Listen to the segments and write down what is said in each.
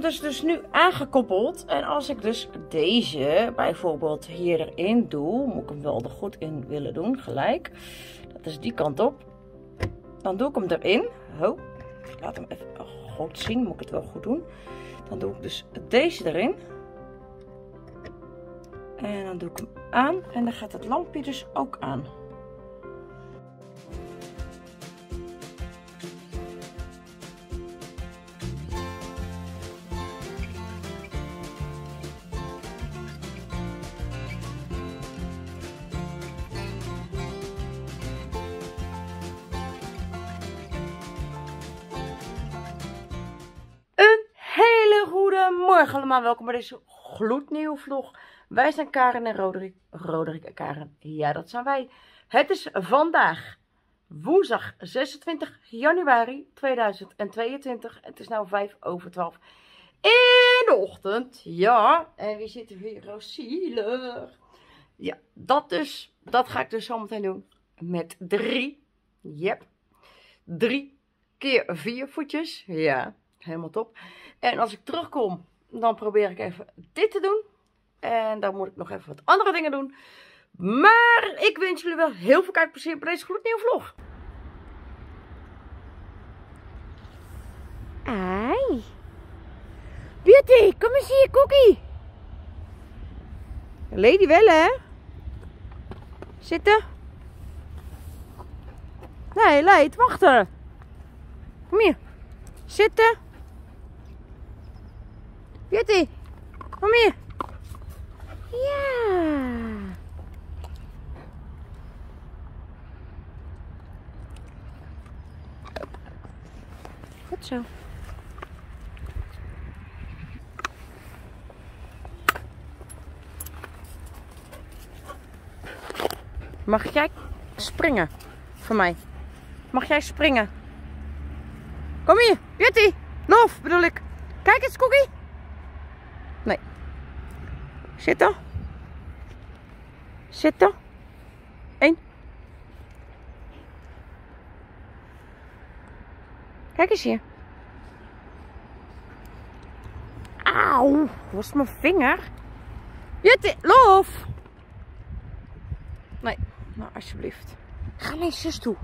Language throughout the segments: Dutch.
dus, dus nu aangekoppeld. En als ik dus deze bijvoorbeeld hier erin doe, moet ik hem wel er goed in willen doen, gelijk. Dat is die kant op. Dan doe ik hem erin. Oh, laat hem even goed zien, moet ik het wel goed doen. Dan doe ik dus deze erin. En dan doe ik hem aan en dan gaat het lampje dus ook aan. Goede morgen allemaal. Welkom bij deze gloednieuwe vlog. Wij zijn Karen en Roderick. Roderick en Karen, ja dat zijn wij. Het is vandaag woensdag 26 januari 2022. Het is nu 5 over 12 in de ochtend. Ja, en wie zit er weer? Rosielig. Ja, dat dus. Dat ga ik dus zo meteen doen. Met drie. Yep. Drie keer vier voetjes. Ja, helemaal top. En als ik terugkom, dan probeer ik even dit te doen. En dan moet ik nog even wat andere dingen doen. Maar ik wens jullie wel heel veel kijkplezier bij deze gloednieuwe vlog. Ai. Beauty, kom eens hier, Cookie. Lady wel, hè? Zitten. Nee, Leid, wachten. Kom hier. Zitten. Beauty, kom hier. Ja. Goed zo. Mag jij springen voor mij? Mag jij springen? Kom hier, Beauty. Lof bedoel ik. Kijk eens, Cookie. Zitten. Zitten. Eén. Kijk eens hier. Auw, was mijn vinger. Beauty, Lof. Nee, nou alsjeblieft. Ga naar je zus toe.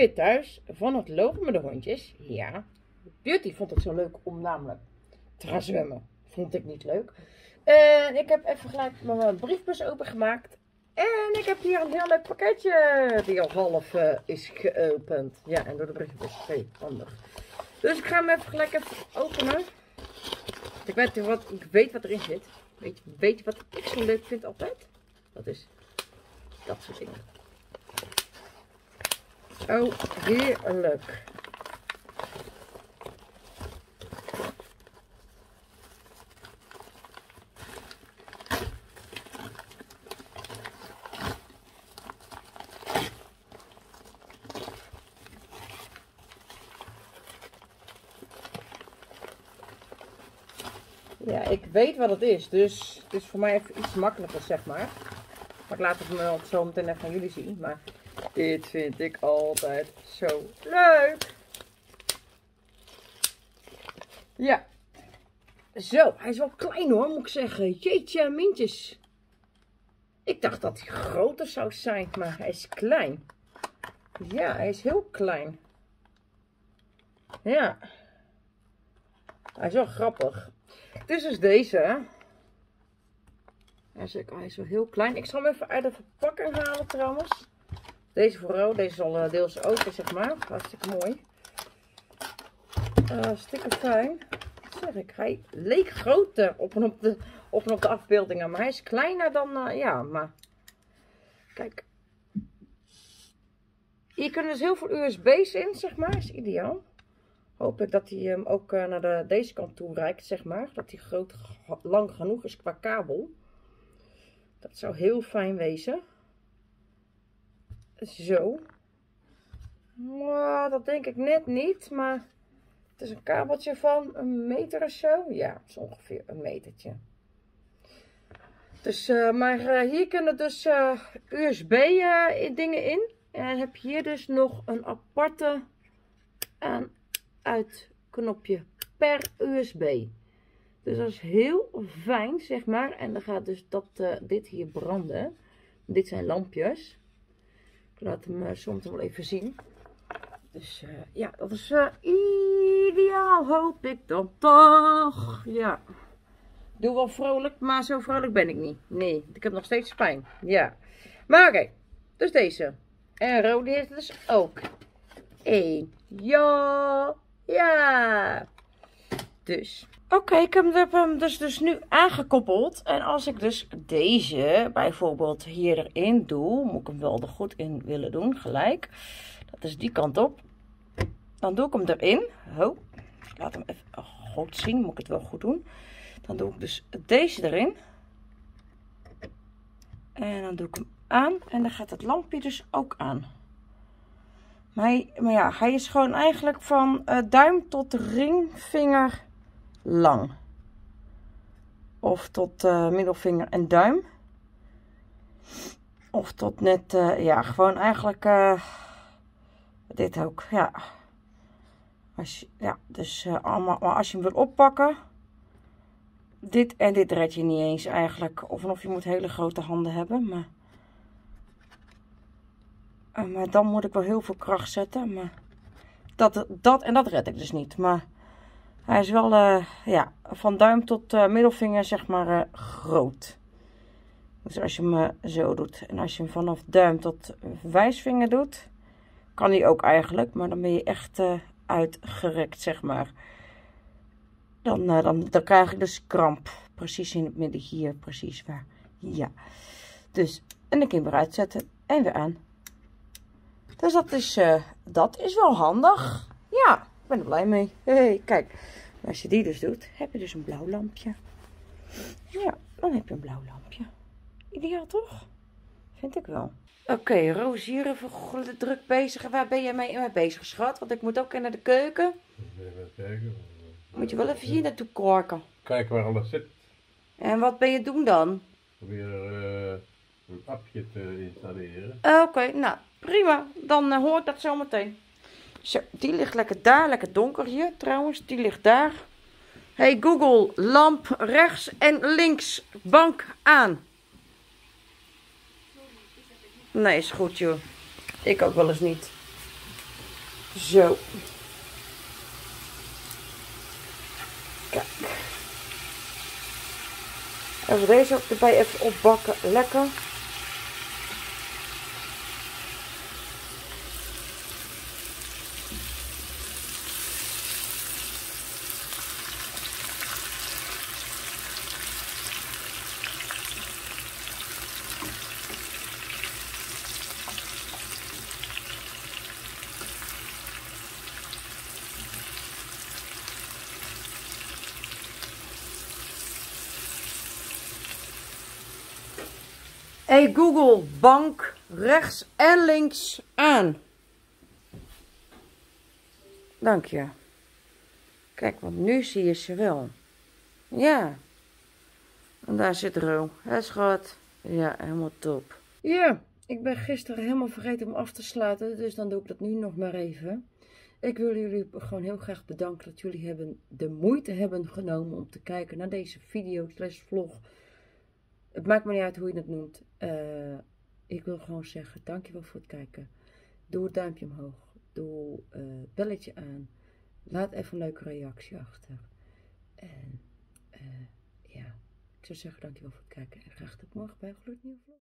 Weer thuis van het lopen met de hondjes. Ja, Beauty vond het zo leuk om namelijk te gaan zwemmen. Vond ik niet leuk. En ik heb even gelijk mijn briefbus opengemaakt. En ik heb hier een heel leuk pakketje die al half uh, is geopend. Ja, en door de briefbus. Hey, handig. Dus ik ga hem even gelijk even openen. Ik weet wat, ik weet wat erin zit. Weet weet je wat ik zo leuk vind altijd? Dat is dat soort dingen. Oh, heerlijk. Ja, ik weet wat het is, dus het is voor mij even iets makkelijker, zeg maar. Maar ik laat het me zo meteen even aan jullie zien. Maar dit vind ik altijd zo leuk. Ja. Zo, hij is wel klein hoor, moet ik zeggen. Jeetje, mintjes. Ik dacht dat hij groter zou zijn, maar hij is klein. Ja, hij is heel klein. Ja. Hij is wel grappig. Dit is dus deze. Hij is, hij is wel heel klein. Ik zal hem even uit de verpakking halen trouwens. Deze vooral. Deze is al eh, deels open, zeg maar. Hartstikke mooi. Uh, hartstikke fijn. Wat zeg ik? Hij leek groter op en op de, op, de afbeeldingen. Maar hij is kleiner dan... Uh, ja, maar... Kijk. Hier kunnen dus heel veel USB's in, zeg maar. Is ideaal hoop ik dat hij hem ook naar de, deze kant toe reikt, zeg maar. Dat hij groot, lang genoeg is qua kabel. Dat zou heel fijn wezen. Zo. Dat denk ik net niet, maar het is een kabeltje van een meter of zo. Ja, is ongeveer een metertje. Dus, uh, maar uh, hier kunnen dus USB dingen in. En dan heb je hier dus nog een aparte uitknopje per USB. Dus dat is heel fijn, zeg maar. En dan gaat dus dat, dit hier branden. Dit zijn lampjes. Laat hem uh, soms wel even zien. Dus uh, ja, dat is ideaal, hoop ik dan toch. Ja. Doe wel vrolijk, maar zo vrolijk ben ik niet. Nee, ik heb nog steeds pijn. Ja. Maar oké, dus deze. En Rode heeft dus ook. 1. Ja. Ja. Dus. Oké, ik heb hem dus, dus nu aangekoppeld. En als ik dus deze bijvoorbeeld hier erin doe, moet ik hem wel er goed in willen doen, gelijk. Dat is die kant op. Dan doe ik hem erin. Oh, laat hem even goed zien, moet ik het wel goed doen. Dan doe ik dus deze erin. En dan doe ik hem aan. En dan gaat het lampje dus ook aan. Maar, maar ja, hij is gewoon eigenlijk van uh, duim tot ringvinger lang. Of tot uh, middelvinger en duim. Of tot net, uh, ja, gewoon eigenlijk dit ook, ja. Als ja, dus allemaal, maar als je hem wil oppakken, dit en dit red je niet eens eigenlijk. Of, of je moet hele grote handen hebben, maar... Eh, maar dan moet ik wel heel veel kracht zetten. Maar dat, dat en dat red ik dus niet. Maar hij is wel uh, ja, van duim tot uh, middelvinger zeg maar groot. Dus als je hem zo doet. En als je hem vanaf duim tot wijsvinger doet. Kan hij ook eigenlijk. Maar dan ben je echt uitgerekt zeg maar. Dan, dan, dan krijg ik dus kramp. Precies in het midden hier. Precies waar. Ja. Dus. En je weer uitzetten. En weer aan. Dus dat is, dat is wel handig. Ja, ben er blij mee. Hey, kijk, als je die dus doet, heb je dus een blauw lampje. Ja, dan heb je een blauw lampje. Ideaal toch? Vind ik wel. Oké, okay, Roos hier even druk bezig. Waar ben jij mee, mee bezig, schat? Want ik moet ook naar de keuken. Moet je wel even hier naartoe korken. Kijken waar alles zit. En wat ben je doen dan? Probeer uh, een appje te installeren. Oké, nou, Prima, dan uh, hoor ik dat zo meteen. Zo, die ligt lekker daar, lekker donker hier trouwens. Die ligt daar. Hey Google, lamp rechts en links, bank aan. Nee, is goed joh. Ik ook wel eens niet. Zo. Kijk. Even deze erbij even opbakken. Lekker. Hey Google, bank rechts en links aan. Dank je. Kijk, want nu zie je ze wel. Ja. En daar zit Ro. Hè schat? Ja, helemaal top. Ja, ik ben gisteren helemaal vergeten om af te sluiten. Dus dan doe ik dat nu nog maar even. Ik wil jullie gewoon heel graag bedanken dat jullie hebben de moeite hebben genomen om te kijken naar deze video slash vlog. Het maakt me niet uit hoe je het noemt. Uh, ik wil gewoon zeggen, dankjewel voor het kijken. Doe het duimpje omhoog. Doe uh, belletje aan. Laat even een leuke reactie achter. En uh, ja, ik zou zeggen dankjewel voor het kijken. En graag tot morgen bij een gloednieuwe vlog.